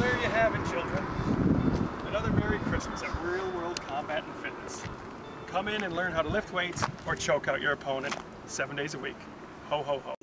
There you having, children? Another Merry Christmas at Real World Combat and Fitness. Come in and learn how to lift weights or choke out your opponent seven days a week. Ho, ho, ho.